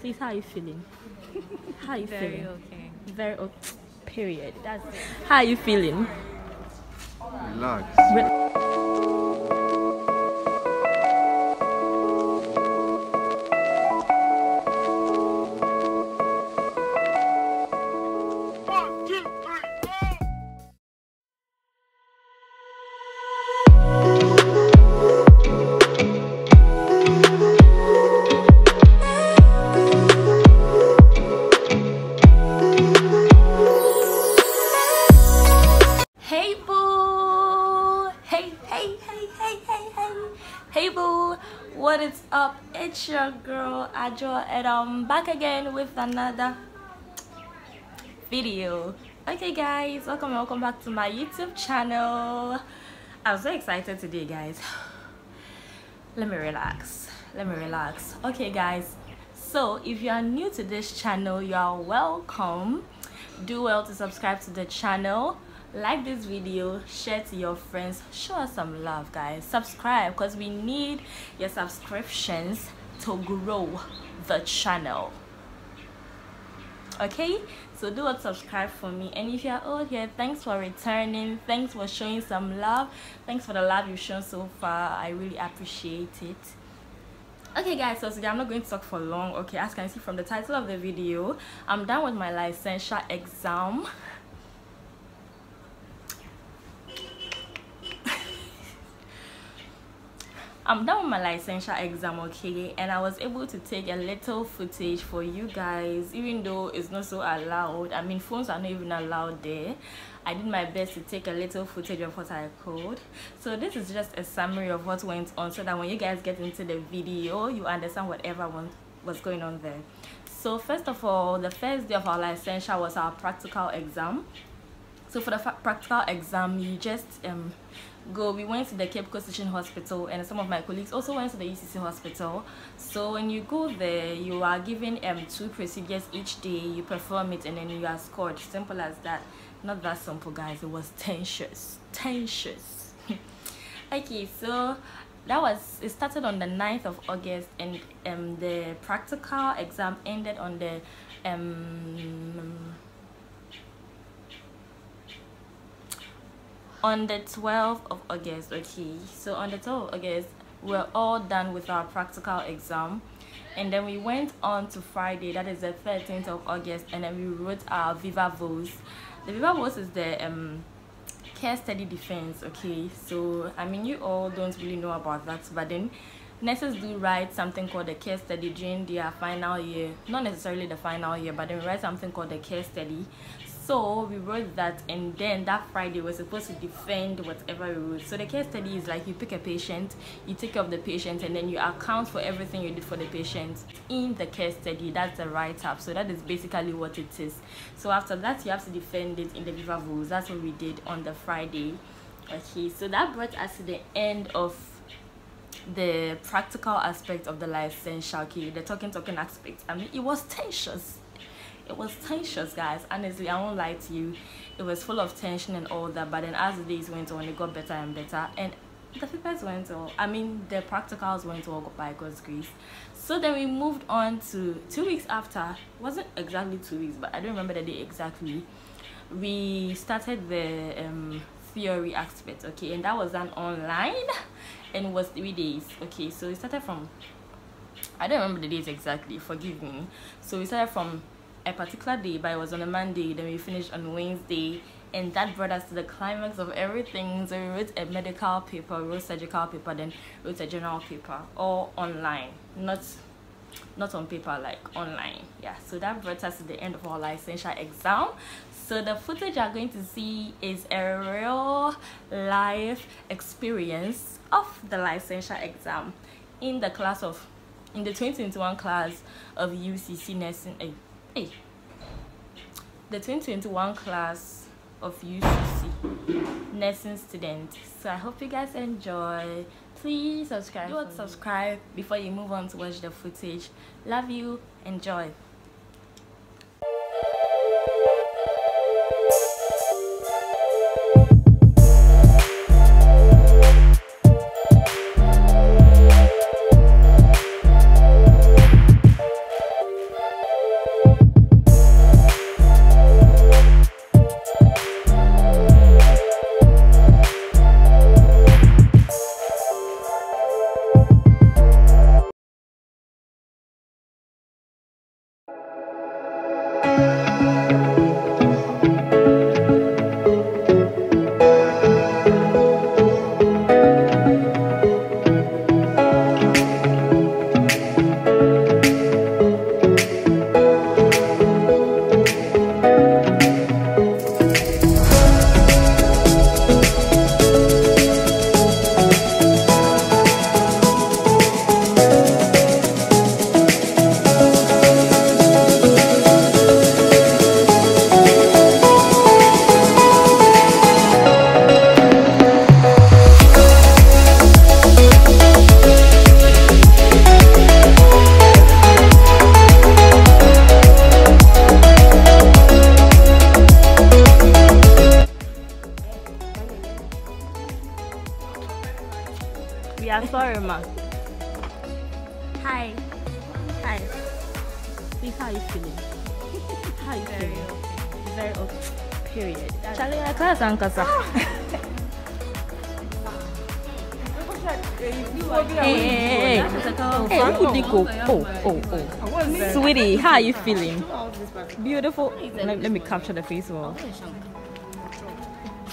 Please, how are you feeling? How are you feeling? Very feeling? okay. Very okay. Period. That's it. How are you feeling? Relax. Re- again with another video. Okay guys, welcome welcome back to my YouTube channel. I'm so excited today guys. Let me relax. Let me relax. Okay guys, so if you are new to this channel, you are welcome. Do well to subscribe to the channel like this video share to your friends show us some love guys subscribe because we need your subscriptions to grow the channel. Okay? So do what subscribe for me. And if you're old here thanks for returning. Thanks for showing some love. Thanks for the love you've shown so far. I really appreciate it. Okay guys so today i'm not going to talk for long okay? As can see from the title of the video i'm done with my licensure exam I'm done with my licensure exam, okay, and I was able to take a little footage for you guys, even though it's not so allowed. I mean, phones are not even allowed there. I did my best to take a little footage of what I could. So this is just a summary of what went on, so that when you guys get into the video, you understand whatever was going on there. So first of all, the first day of our licensure was our practical exam so for the practical exam you just um go we went to the cape coast teaching hospital and some of my colleagues also went to the ucc hospital. So when you go there you are given um two procedures each day. You perform it and then you are scored. Simple as that. Not that simple guys. It was tensions. Tensions. Okay so that was it started on the 9th of august and um the practical exam ended on the um on the 12th of august okay so on the 12th of august we're all done with our practical exam. And then we went on to friday that is the 13th of august and then we wrote our viva voce the viva voce is the um care study defense okay? So i mean you all don't really know about that but then nurses do write something called the care study during their final year. Not necessarily the final year but then we write something called the care study so we wrote that and then that friday we're supposed to defend whatever we wrote. So the case study is like you pick a patient you take care of the patient and then you account for everything you did for the patient. In the case study that's the write-up. So that is basically what it is. So after that you have to defend it in the viva voce that's what we did on the friday. Okay so that brought us to the end of the practical aspect of the licensure okay the talking talking aspect. I mean it was tensions it was tensions guys. Honestly i won't lie to you. It was full of tension and all that but then as the days went on it got better and better. And the papers went all i mean the practicals went all by god's grace. So then we moved on to two weeks after wasn't exactly two weeks but i don't remember the day exactly we started the um theory aspect okay? And that was done online and it was three days okay? So we started from i don't remember the days exactly forgive me. So we started from a particular day but it was on a monday. Then we finished on wednesday. And that brought us to the climax of everything. So we wrote a medical paper wrote surgical paper then wrote a general paper all online. Not not on paper like online. Yeah so that brought us to the end of our licensure exam. So the footage you're going to see is a real life experience of the licensure exam in the class of in the 2021 class of ucc nursing eh, hey the 2021 class of ucc nursing students so i hope you guys enjoy. Please subscribe do subscribe before you move on to watch the footage. Love you. Enjoy Yeah, sorry, ma. Hi. Hi. Please, how are you feeling? How are you Very feeling? Very okay. Period. Charlie, I class and kasa. Ah! Hey, hey, hey, hey. Hey, who did go? Oh, oh, oh. Sweetie, how are you feeling? Beautiful. Let, let me capture the face well.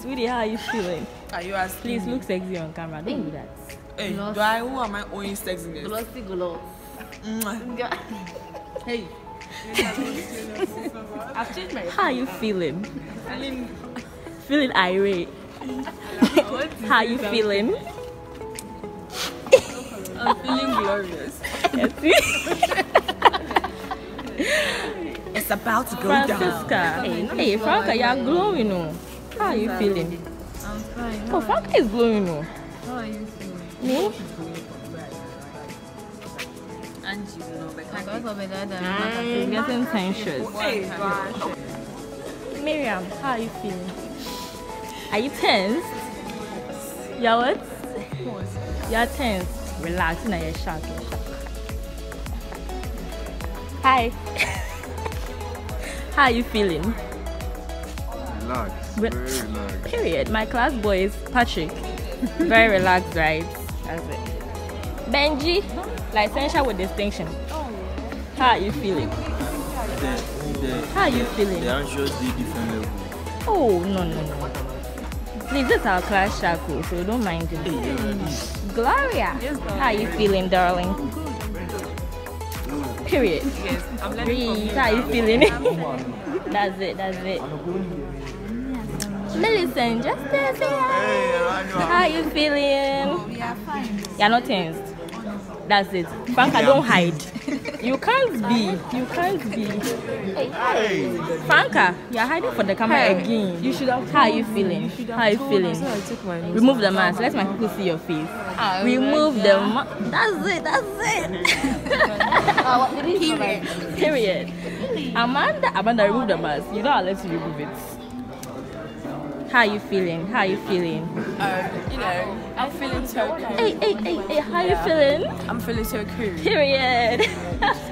Sweetie, how are you feeling? Are you asking? Please look sexy on camera. Don't do that. Hey, do I who am I owing sexiness? Glossy glow. Hey. I've changed my How are you feeling? feeling. Feeling irate. How are you feeling? I'm feeling glorious. It's about to go down. Francisca. Hey, Franca, you're glowing. Oh. How are you feeling? I'm fine. Oh, Franca is glowing. Oh. How are you feeling? Me? And you know, but of that, I'm and getting tensions. Miriam, how are you feeling? Are you tense? You're what? You're tense. Relax, now you're shocked. You're shocked. Hi. how are you feeling? Relax. Re- Very relaxed. Period. My class boy is Patrick. Very relaxed, right? That's it. Benji, licentiate with distinction. Oh. How are you feeling? The, the, How are you feeling? the answers dey different level. Oh, no, no, no. Please, this is our class shackle, so don't mind him. Gloria, how are you feeling, darling? Period. yes, I'm learning from you. How are you feeling? that's it, that's it. Millicent, just there, say hi. How are you feeling? we are fine. You're not tensed. That's it. Franca, don't hide. You can't be. You can't be. Hey, hey. Franca, you're hiding for the camera again. You should have How are you feeling? You have How are you feeling? so I took my. Remove the mask. Let my people see your face. Ah, Remove the mask. That's it. That's Ah, what did he say? it. Period. Amanda, Amanda, remove the mask. You know I'll let you remove it. How are you feeling? How are you feeling? Um, you know, I'm feeling so cool. Hey, hey, hey, hey, how are you feeling? I'm feeling so cool. Period.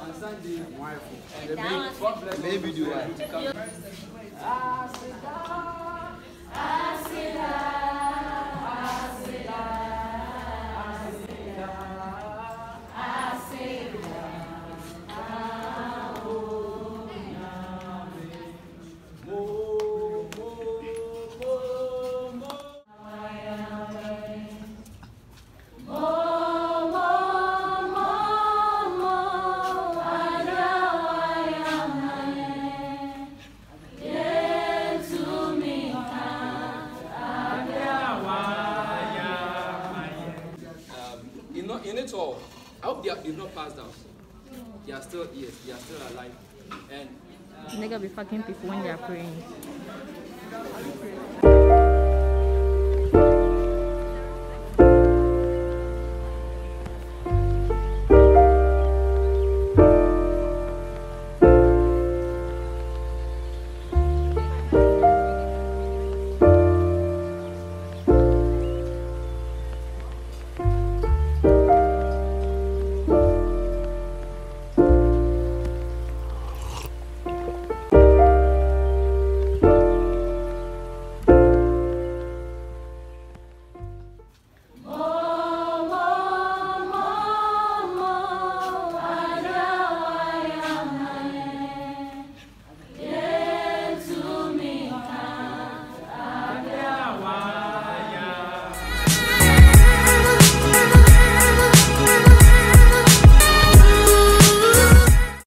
On Sunday, wife. Maybe, God bless maybe the wife. gotta be fucking people when they are praying.